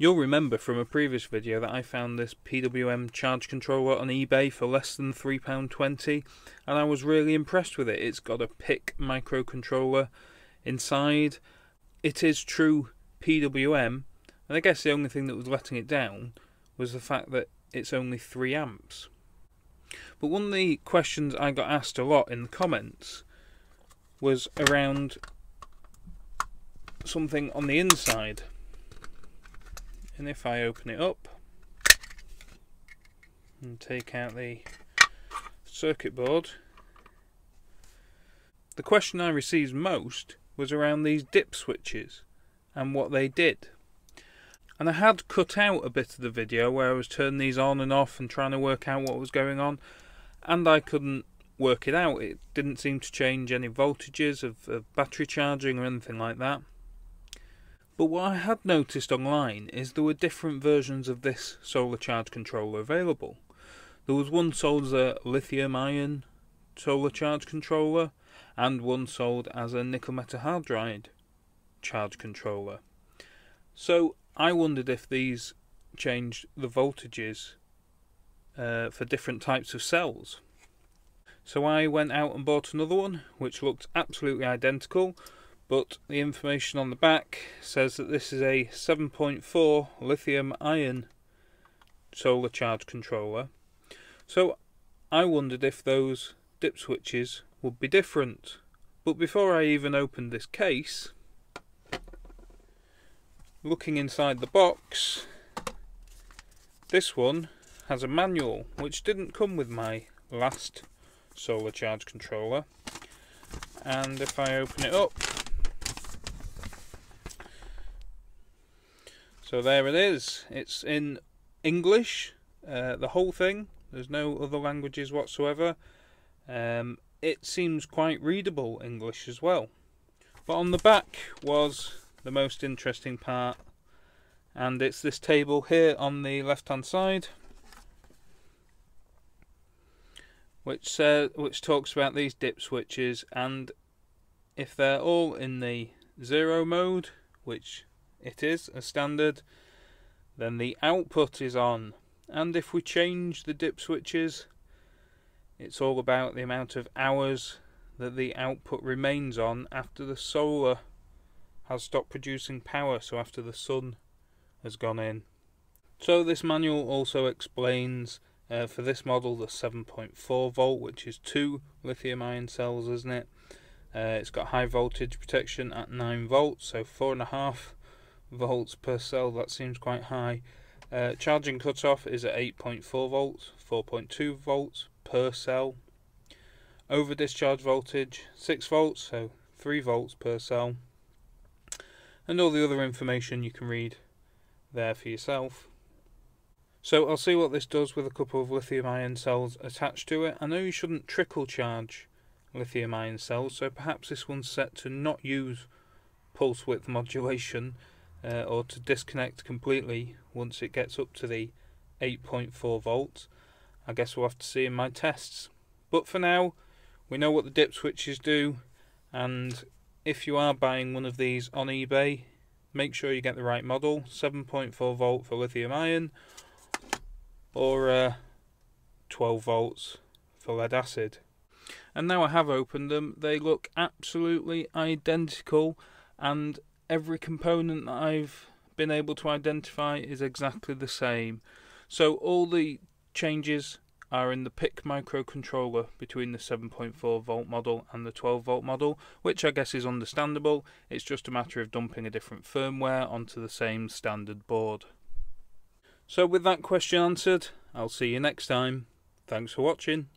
You'll remember from a previous video that I found this PWM charge controller on eBay for less than £3.20 and I was really impressed with it. It's got a PIC microcontroller inside. It is true PWM and I guess the only thing that was letting it down was the fact that it's only 3 amps. But one of the questions I got asked a lot in the comments was around something on the inside and if I open it up and take out the circuit board the question I received most was around these dip switches and what they did. And I had cut out a bit of the video where I was turning these on and off and trying to work out what was going on and I couldn't work it out. It didn't seem to change any voltages of, of battery charging or anything like that but what I had noticed online is there were different versions of this solar charge controller available. There was one sold as a lithium ion solar charge controller and one sold as a nickel metal hydride charge controller. So I wondered if these changed the voltages uh, for different types of cells. So I went out and bought another one which looked absolutely identical but the information on the back says that this is a 7.4 lithium ion solar charge controller. So I wondered if those dip switches would be different. But before I even opened this case, looking inside the box, this one has a manual which didn't come with my last solar charge controller. And if I open it up, So there it is. It's in English, uh, the whole thing. There's no other languages whatsoever. Um, it seems quite readable English as well. But on the back was the most interesting part, and it's this table here on the left hand side, which says which talks about these dip switches and if they're all in the zero mode, which it is a standard, then the output is on. And if we change the dip switches, it's all about the amount of hours that the output remains on after the solar has stopped producing power, so after the sun has gone in. So this manual also explains uh, for this model the 7.4 volt, which is two lithium ion cells, isn't it? Uh, it's got high voltage protection at 9 volts, so four and a half volts per cell, that seems quite high. Uh, charging cutoff is at 8.4 volts, 4.2 volts per cell. Over discharge voltage 6 volts, so 3 volts per cell. And all the other information you can read there for yourself. So I'll see what this does with a couple of lithium ion cells attached to it. I know you shouldn't trickle charge lithium ion cells, so perhaps this one's set to not use pulse width modulation uh, or to disconnect completely once it gets up to the 8.4 volts. I guess we'll have to see in my tests. But for now, we know what the dip switches do, and if you are buying one of these on eBay, make sure you get the right model 7.4 volt for lithium ion, or uh, 12 volts for lead acid. And now I have opened them, they look absolutely identical, and every component that I've been able to identify is exactly the same. So all the changes are in the PIC microcontroller between the 7.4 volt model and the 12 volt model, which I guess is understandable. It's just a matter of dumping a different firmware onto the same standard board. So with that question answered, I'll see you next time. Thanks for watching.